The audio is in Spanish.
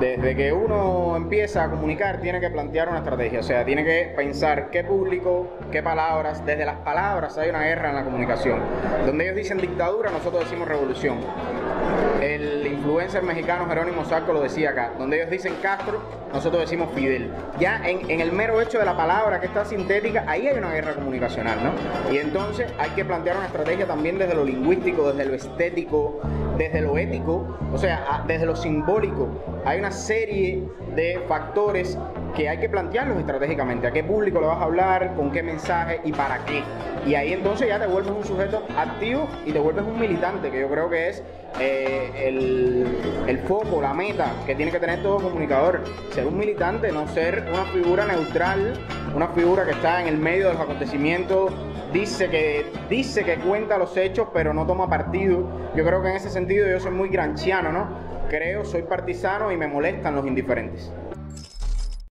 Desde que uno empieza a comunicar, tiene que plantear una estrategia, o sea, tiene que pensar qué público, qué palabras. Desde las palabras hay una guerra en la comunicación. Donde ellos dicen dictadura, nosotros decimos revolución. Influencer mexicano Jerónimo Sarco lo decía acá. Donde ellos dicen Castro, nosotros decimos Fidel. Ya en, el mero hecho de la palabra que está sintética, ahí hay una guerra comunicacional, ¿no? Y entonces hay que plantear una estrategia también desde lo lingüístico, desde lo estético, desde lo ético, o sea, desde lo simbólico. Hay una serie de factores que hay que plantearlos estratégicamente. ¿A qué público le vas a hablar? ¿Con qué mensaje? ¿Y para qué? Y ahí entonces ya te vuelves un sujeto activo y te vuelves un militante, que yo creo que es eh, el, el, foco, la meta que tiene que tener todo comunicador. Ser un militante, no ser una figura neutral, una figura que está en el medio de los acontecimientos, dice que, dice que cuenta los hechos, pero no toma partido. Yo creo que en ese sentido yo soy muy granchiano, ¿no? Creo, soy partisano y me molestan los indiferentes.